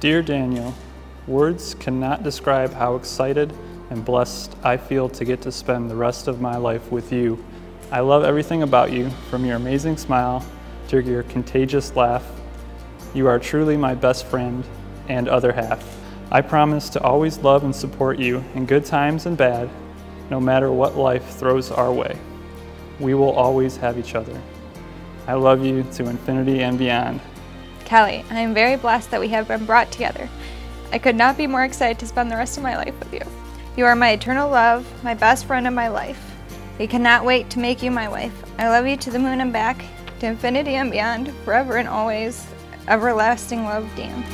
Dear Daniel, words cannot describe how excited and blessed I feel to get to spend the rest of my life with you. I love everything about you, from your amazing smile to your contagious laugh. You are truly my best friend and other half. I promise to always love and support you in good times and bad, no matter what life throws our way. We will always have each other. I love you to infinity and beyond. Kelly, I am very blessed that we have been brought together. I could not be more excited to spend the rest of my life with you. You are my eternal love, my best friend in my life. We cannot wait to make you my wife. I love you to the moon and back, to infinity and beyond, forever and always. Everlasting love, Dan.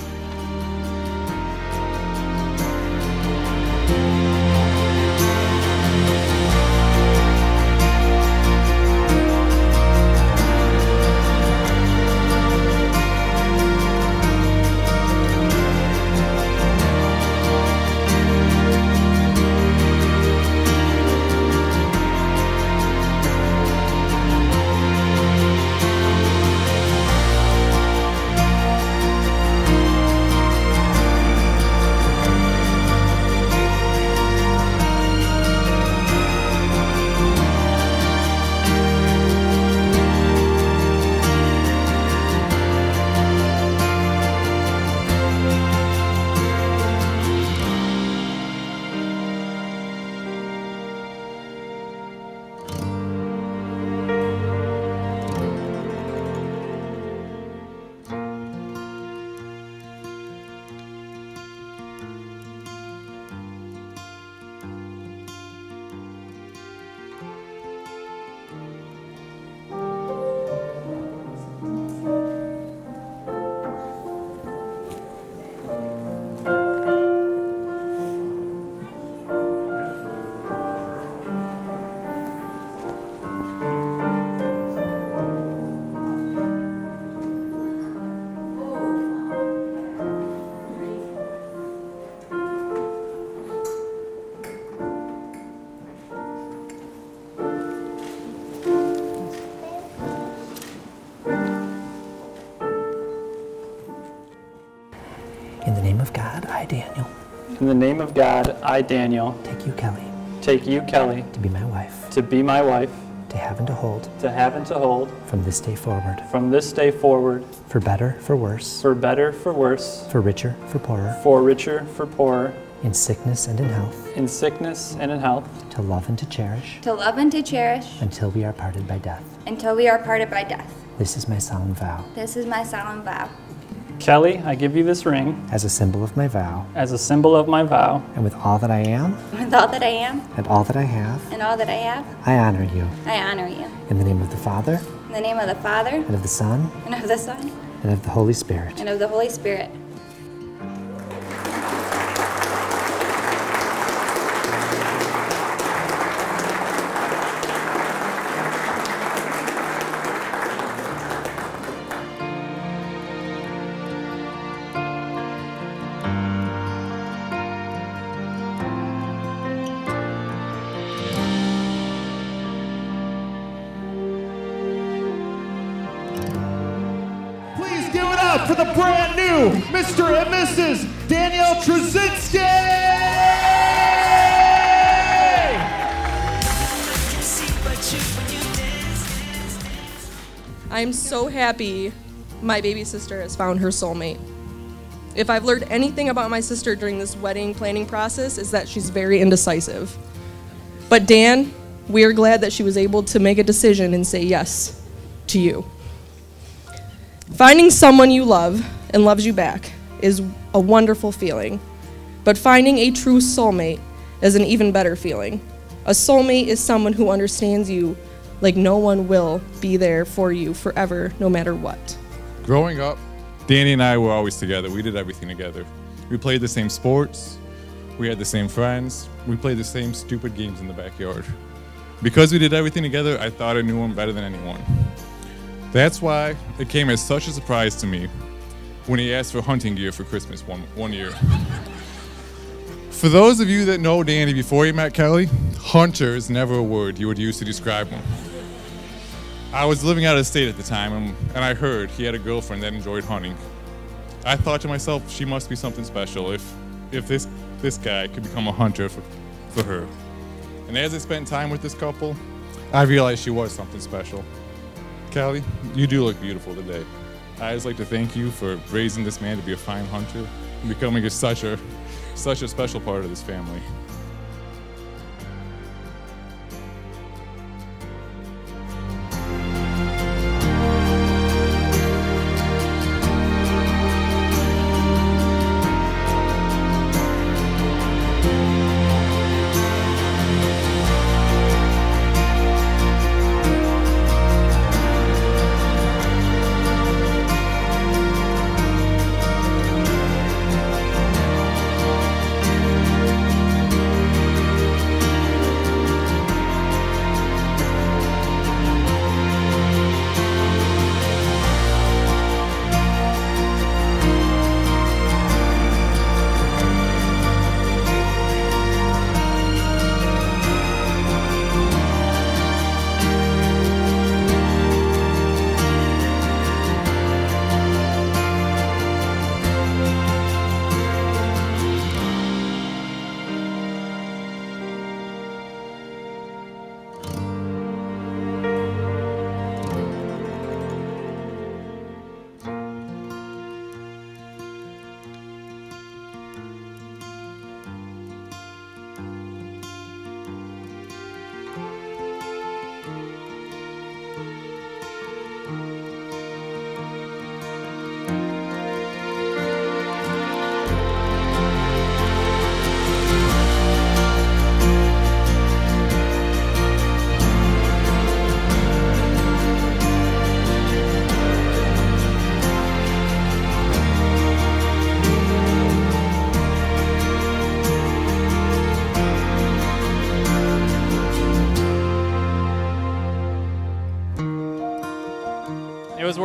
In the name of God, I, Daniel, In the name of God, I, Daniel, take you, Kelly, take you, Kelly, to be my wife, to be my wife, to have and to hold. To have and to hold. From this day forward, from this day forward, for better, for worse, for better, for worse, for richer, for poorer, for richer, for poorer, in sickness and in health, in sickness and in health, to love and to cherish, to love and to cherish. Until we are parted by death. until we are parted by death. This is my solemn vow. This is my solemn vow. Kelly, I give you this ring. As a symbol of my vow, as a symbol of my vow, and with all that I am. With all that I am. And all that I have, and all that I have, I honor you. I honor you. In the name of the Father, In the name of the Father, and of the Son, and of the Son, and of the Holy Spirit. and of the Holy Spirit. For the brand new Mr. and Mrs. Daniel Trzynski! I'm so happy my baby sister has found her soulmate. If I've learned anything about my sister during this wedding planning process is that she's very indecisive. But Dan, we are glad that she was able to make a decision and say yes to you. Finding someone you love and loves you back is a wonderful feeling. But finding a true soulmate is an even better feeling. A soulmate is someone who understands you like no one will be there for you forever, no matter what. Growing up, Danny and I were always together. We did everything together. We played the same sports. We had the same friends. We played the same stupid games in the backyard. Because we did everything together, I thought I knew him better than anyone. That's why it came as such a surprise to me when he asked for hunting gear for Christmas one, one year. For those of you that know Danny before you met Kelly, hunter is never a word you would use to describe him. I was living out of state at the time, and, and I heard he had a girlfriend that enjoyed hunting. I thought to myself, she must be something special if if this this guy could become a hunter for, for her. And as I spent time with this couple, I realized she was something special. Callie, you do look beautiful today. I just like to thank you for raising this man to be a fine hunter and becoming a, such a such a special part of this family.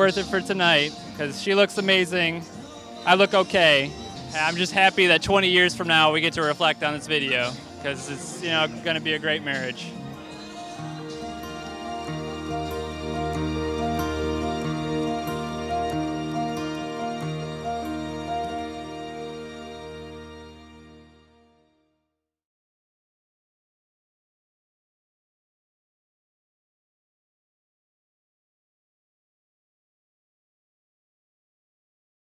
Worth it for tonight because she looks amazing. I look okay. I'm just happy that 20 years from now we get to reflect on this video because it's you know going to be a great marriage.